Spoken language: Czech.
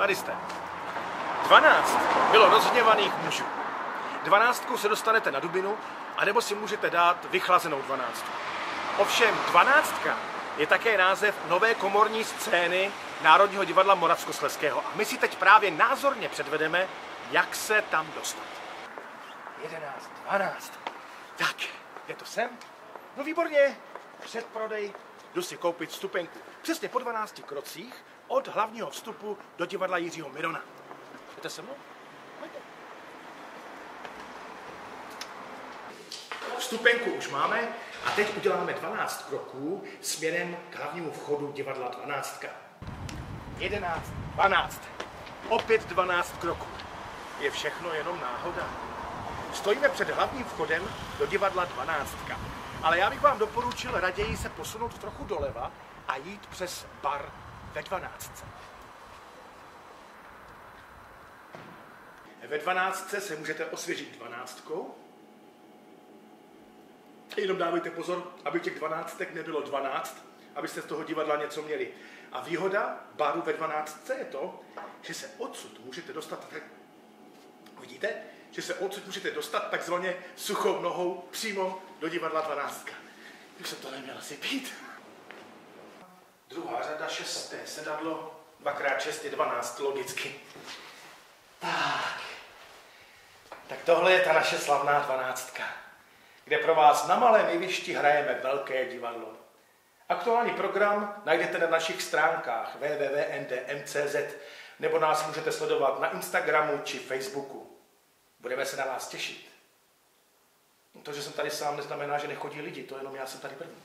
tady jste. 12 bylo rozhněvaných mužů. Dvanáctku se dostanete na dubinu, anebo si můžete dát vychlazenou dvanáctku. Ovšem dvanáctka je také název nové komorní scény Národního divadla Moravskosleského. A my si teď právě názorně předvedeme, jak se tam dostat. 11, 12. Tak, je to sem? No výborně, předprodej, jdu si koupit vstupenku. Přesně po 12 krocích od hlavního vstupu do divadla Jiřího Mirona. Jdete se mnou? Vstupenku už máme a teď uděláme 12 kroků směrem k hlavnímu vchodu divadla 12. 11, 12. Opět 12 kroků. Je všechno jenom náhoda. Stojíme před hlavním vchodem do divadla 12. Ale já bych vám doporučil raději se posunout trochu doleva a jít přes bar ve 12. Ve 12. se můžete osvěžit 12. Jenom dávejte pozor, aby těch 12 nebylo 12, abyste z toho divadla něco měli. A výhoda baru ve 12. je to, že se odsud můžete dostat, vidíte, že se odsud můžete dostat takzvaně suchou nohou přímo do divadla 12. Už jsem to neměl asi pít. Druhá řada, šesté sedadlo, dvakrát šest je 12, logicky. Tak. Tak tohle je ta naše slavná dvanáctka, kde pro vás na malém jevišti hrajeme velké divadlo. Aktuální program najdete na našich stránkách www.ndm.cz nebo nás můžete sledovat na Instagramu či Facebooku. Budeme se na vás těšit. To, že jsem tady sám, neznamená, že nechodí lidi, to jenom já jsem tady první.